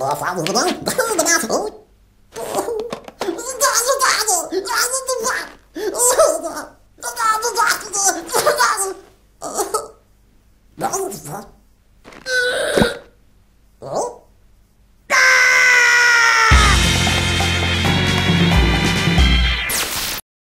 我发我刀，我大头，打死打死，打死就打，我操，打死打死，打死，然后。